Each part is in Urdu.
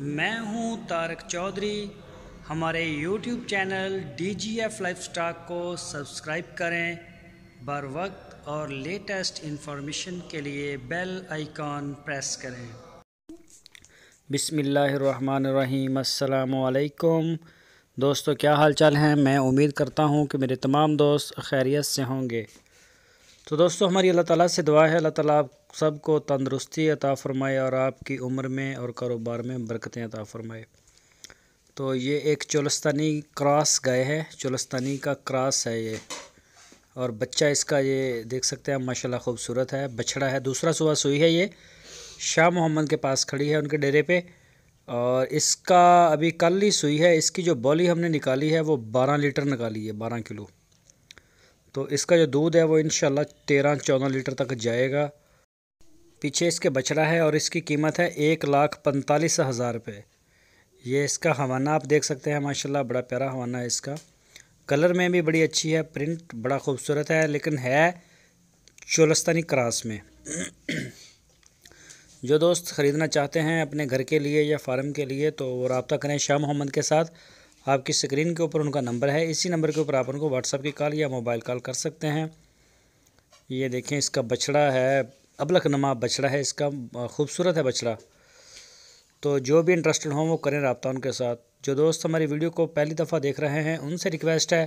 میں ہوں تارک چودھری۔ ہمارے YouTube channel D G F life stock کو سبسکرائب کریں۔ بر وقت اور لیٹسٹ انفارمیشن کے لیے بیل آئیکن پریس کریں۔ بسم اللہ الرحمن الرحیم۔ السلام علیکم۔ دوستو، کیا حال چال ہیں؟ میں امید کرتا ہوں کہ میرے تمام دوست خیریت سے ہوں گے۔ تو دوستو، ہماری اللہ تعالیٰ سے دعا ہے۔ اللہ تعالیٰ آپ سب کو تندرستی عطا فرمائے اور آپ کی عمر میں اور کاروبار میں برکتیں عطا فرمائے۔ تو یہ ایک چولستانی کراس گئے ہے۔ چولستانی کا کراس ہے یہ۔ اور بچہ اس کا یہ دیکھ سکتے ہیں، ماشاءاللہ خوبصورت ہے۔ بچڑا ہے۔ دوسرا صبح سوئی ہے یہ۔ شاہ محمد کے پاس کھڑی ہے ان کے ڈیرے پہ۔ اور اس کا ابھی کل ہی سوئی ہے۔ اس کی جو بولی ہم نے نکالی ہے وہ بارہ لیٹر نکالی ہے، بارہ کلو۔ تو اس کا جو دودھ ہے وہ انشاءاللہ تیرہ چودہ لیٹر تک جائے گا۔ پیچھے اس کے بچڑا ہے اور اس کی قیمت ہے ایک لاکھ پنتالیس ہزار روپے۔ یہ اس کا حوانہ آپ دیکھ سکتے ہیں، ماشاءاللہ بڑا پیارا حوانہ ہے اس کا۔ کلر میں بھی بڑی اچھی ہے، پرنٹ بڑا خوبصورت ہے، لیکن ہے چولستانی کراس میں۔ جو دوست خریدنا چاہتے ہیں اپنے گھر کے لیے یا فارم کے لیے تو وہ رابطہ کریں شاہ محمد کے ساتھ۔ آپ کی سکرین کے اوپر ان کا نمبر ہے۔ اسی نمبر کے اوپر آپ ان کو واٹس اپ کی کال یا موبائل کال کر سکتے ہیں۔ یہ دیکھیں اس کا بچڑا ہے۔ ابلک نما بچڑا ہے۔ اس کا خوبصورت ہے بچڑا۔ تو جو بھی انٹرسٹڈ ہوں وہ کریں رابطہ ان کے ساتھ۔ جو دوست ہماری ویڈیو کو پہلی دفعہ دیکھ رہے ہیں، ان سے ریکویسٹ ہے۔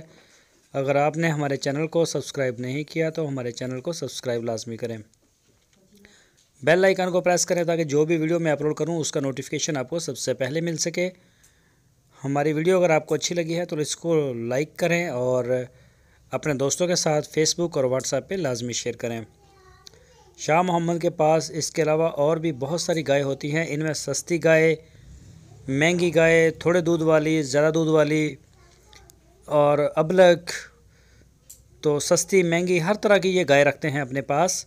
اگر آپ نے ہمارے چینل کو سبسکرائب نہیں کیا تو ہمارے چینل کو سبسکرائب لازمی کریں۔ بیل آئیکن کو پریس کریں تاکہ جو بھی ویڈیو میں اپلوڈ کروں، اس کا نوٹیفیکیشن آپ کو سب سے پہلے مل سکے۔ ہماری ویڈیو اگر آپ کو اچھی لگی ہے تو اس کو لائک کریں اور اپنے دوستوں کے ساتھ فیس بک اور واٹس ایپ پہ لازمی شیئر کریں۔ شاہ محمد کے پاس اس کے علاوہ اور بھی بہت ساری گائے ہوتی ہیں۔ ان میں سستی گائے، مہنگی گائے، تھوڑے دودھ والی، زیادہ دودھ والی اور ابلک۔ تو سستی، مہنگی، ہر طرح کی یہ گائے رکھتے ہیں اپنے پاس۔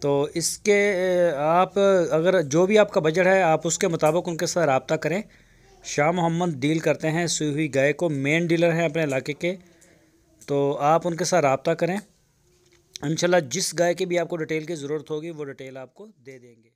تو اس کے، آپ اگر جو بھی آپ کا بجٹ ہے، آپ اس کے مطابق ان کے ساتھ رابطہ کریں۔ شاہ محمد ڈیل کرتے ہیں سوئی ہوئی گائے کو مین ڈیلر ہیں اپنے علاقے کے۔ تو آپ ان کے ساتھ رابطہ کریں۔ انشاءاللہ جس گائے کی بھی آپ کو ڈیٹیل کی ضرورت ہوگی، وہ ڈیٹیل آپ کو دے دیں گے۔